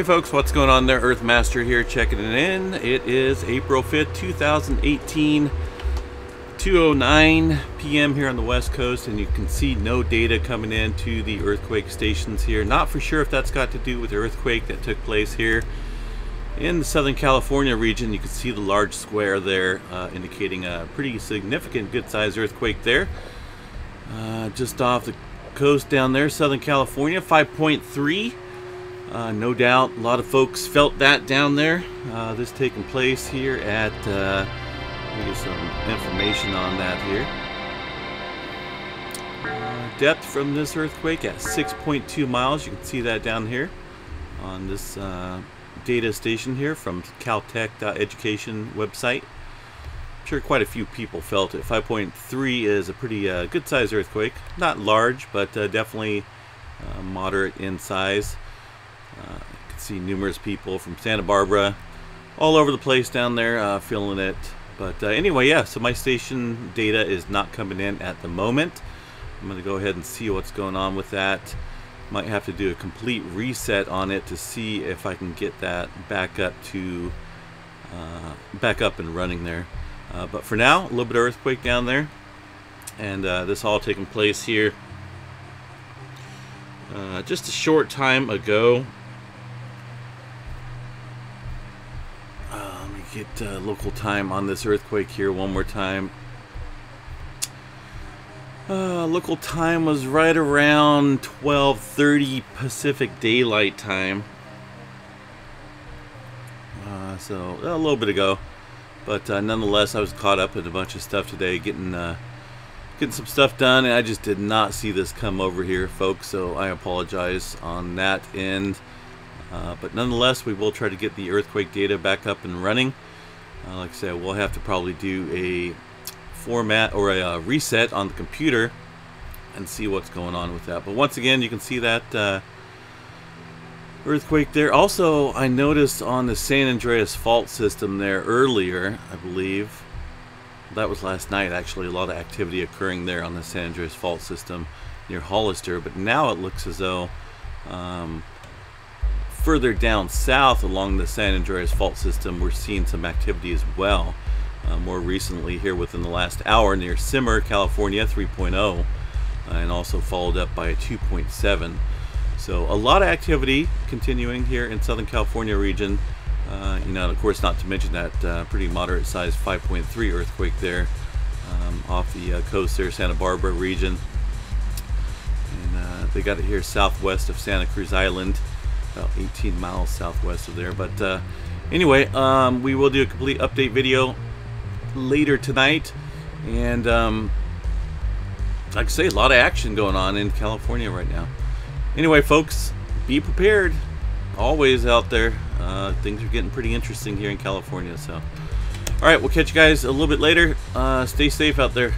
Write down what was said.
Hey folks, what's going on there? Earthmaster here checking it in. It is April 5th, 2018, 2.09 p.m. here on the west coast and you can see no data coming in to the earthquake stations here. Not for sure if that's got to do with the earthquake that took place here in the Southern California region. You can see the large square there uh, indicating a pretty significant good sized earthquake there. Uh, just off the coast down there, Southern California, 5.3. Uh, no doubt, a lot of folks felt that down there. Uh, this taking place here at, uh, let me get some information on that here. Uh, depth from this earthquake at 6.2 miles. You can see that down here on this uh, data station here from Caltech.education website. I'm sure quite a few people felt it. 5.3 is a pretty uh, good sized earthquake. Not large, but definitely moderate in size. See numerous people from Santa Barbara all over the place down there uh, feeling it. But uh, anyway, yeah, so my station data is not coming in at the moment. I'm going to go ahead and see what's going on with that. Might have to do a complete reset on it to see if I can get that back up to uh, back up and running there. Uh, but for now, a little bit of earthquake down there. And uh, this all taking place here uh, just a short time ago get uh, local time on this earthquake here one more time. Uh, local time was right around 12:30 Pacific Daylight Time. Uh, so a little bit ago, but uh, nonetheless, I was caught up in a bunch of stuff today, getting uh, getting some stuff done, and I just did not see this come over here, folks. So I apologize on that end. Uh, but nonetheless, we will try to get the earthquake data back up and running. Uh, like I said, we'll have to probably do a format or a uh, reset on the computer and see what's going on with that. But once again, you can see that uh, earthquake there. Also, I noticed on the San Andreas fault system there earlier, I believe, that was last night actually, a lot of activity occurring there on the San Andreas fault system near Hollister. But now it looks as though um, further down south along the San Andreas fault system, we're seeing some activity as well. Uh, more recently, here within the last hour, near Simmler, California, 3.0, uh, and also followed up by a 2.7. So a lot of activity continuing here in Southern California region. Uh, you know, of course, not to mention that uh, pretty moderate-sized 5.3 earthquake there um, off the uh, coast there, Santa Barbara region. And uh, they got it here southwest of Santa Cruz Island about 18 miles southwest of there. But uh, anyway, um, we will do a complete update video later tonight. And um, like I say, a lot of action going on in California right now. Anyway, folks, be prepared. Always out there. Uh, things are getting pretty interesting here in California. So, all right, we'll catch you guys a little bit later. Uh, stay safe out there.